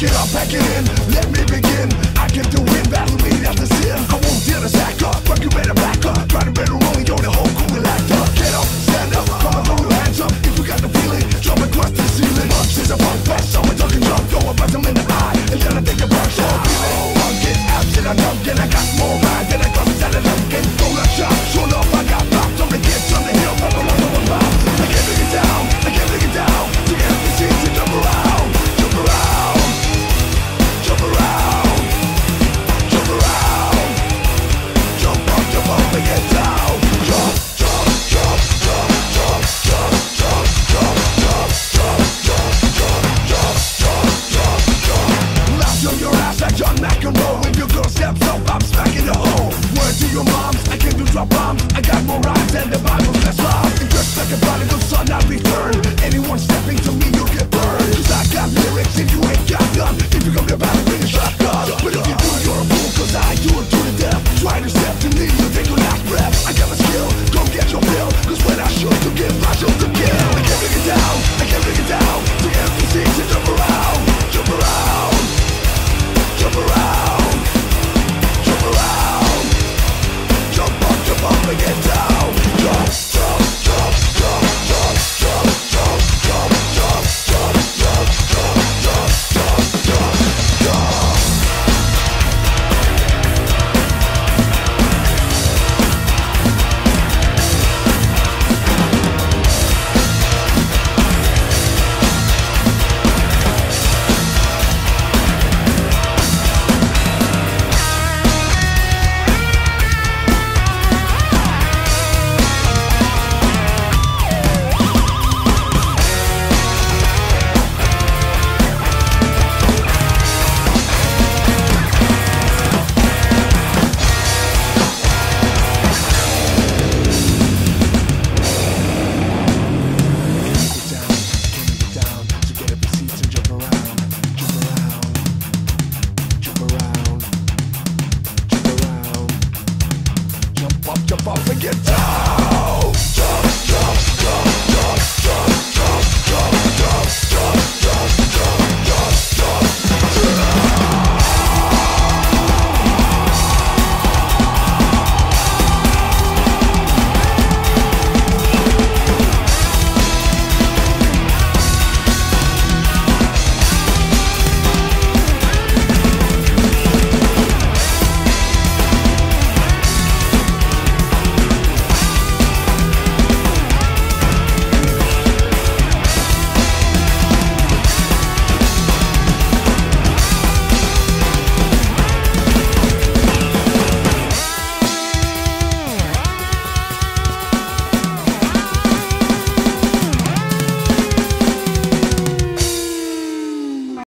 Pack it up, pack it in, let me begin. I can do it, battle me, that's the sin. I won't dare to back up, but you better mac and roll When your girl steps up, I'm smacking the hole Word to your moms, I came to drop bombs. I got more rhymes than the Bible. off get.